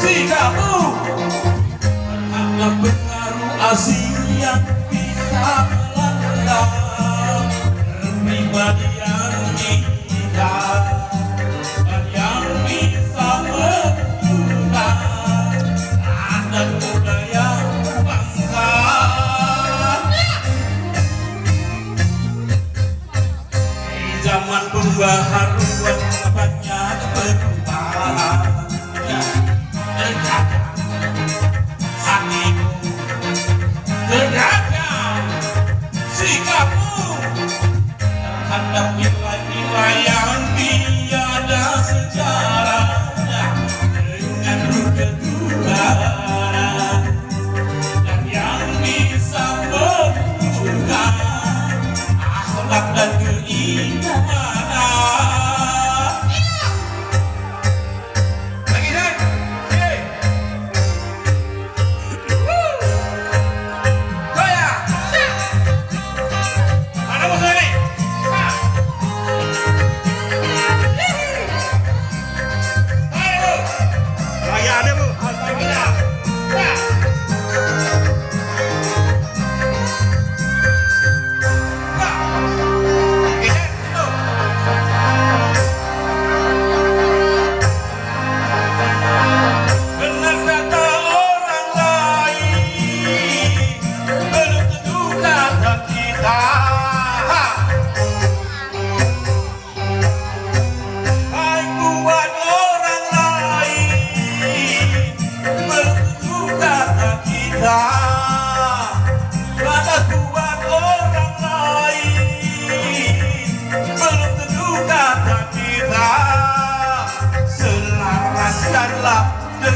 Sikapmu Karena pengaruh asing zaman pembaharuan tempatnya berbeda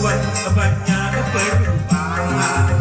buat obatnya berubah